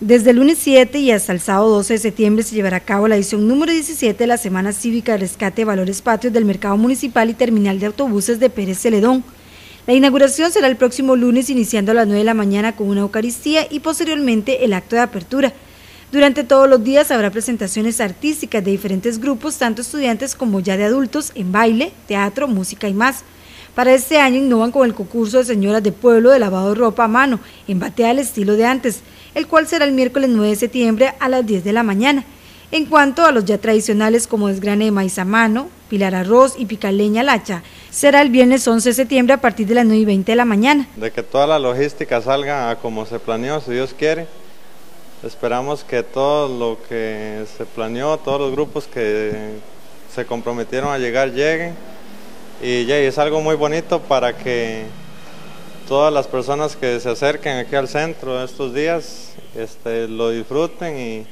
Desde el lunes 7 y hasta el sábado 12 de septiembre se llevará a cabo la edición número 17 de la Semana Cívica de Rescate de Valores Patrios del Mercado Municipal y Terminal de Autobuses de Pérez Celedón. La inauguración será el próximo lunes iniciando a las 9 de la mañana con una Eucaristía y posteriormente el acto de apertura. Durante todos los días habrá presentaciones artísticas de diferentes grupos, tanto estudiantes como ya de adultos, en baile, teatro, música y más. Para este año innovan con el concurso de señoras de pueblo de lavado de ropa a mano, en batea al estilo de antes el cual será el miércoles 9 de septiembre a las 10 de la mañana. En cuanto a los ya tradicionales como desgrane de maíz a mano, pilar arroz y picaleña lacha, será el viernes 11 de septiembre a partir de las 9 y 20 de la mañana. De que toda la logística salga como se planeó, si Dios quiere. Esperamos que todo lo que se planeó, todos los grupos que se comprometieron a llegar lleguen. Y ya es algo muy bonito para que todas las personas que se acerquen aquí al centro estos días este, lo disfruten y,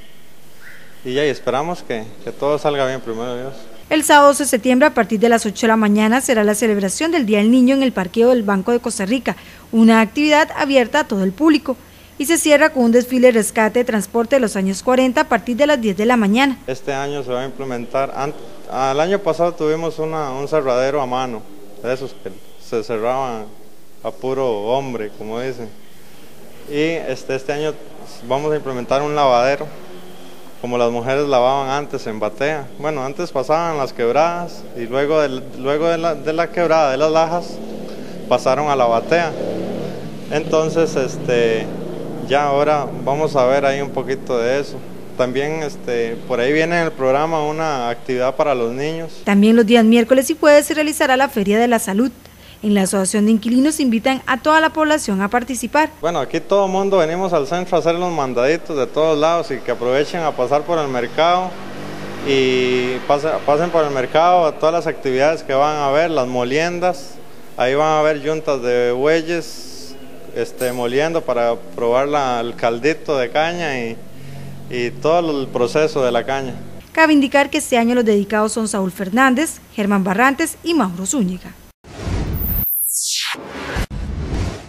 ya y esperamos que, que todo salga bien primero Dios. El sábado 12 de septiembre a partir de las 8 de la mañana será la celebración del Día del Niño en el parqueo del Banco de Costa Rica, una actividad abierta a todo el público y se cierra con un desfile de rescate de transporte de los años 40 a partir de las 10 de la mañana. Este año se va a implementar, al año pasado tuvimos una, un cerradero a mano, de esos que se cerraban a puro hombre, como dicen. Y este, este año vamos a implementar un lavadero, como las mujeres lavaban antes en batea. Bueno, antes pasaban las quebradas y luego, de, luego de, la, de la quebrada de las lajas pasaron a la batea. Entonces, este, ya ahora vamos a ver ahí un poquito de eso. También este, por ahí viene en el programa una actividad para los niños. También los días miércoles y jueves se realizará la Feria de la Salud. En la Asociación de Inquilinos invitan a toda la población a participar. Bueno, aquí todo el mundo venimos al centro a hacer los mandaditos de todos lados y que aprovechen a pasar por el mercado y pasen, por el mercado a todas las actividades que van a ver, las moliendas, ahí van a haber yuntas de bueyes este, moliendo para probar el caldito de caña y, y todo el proceso de la caña. Cabe indicar que este año los dedicados son Saúl Fernández, Germán Barrantes y Mauro Zúñiga.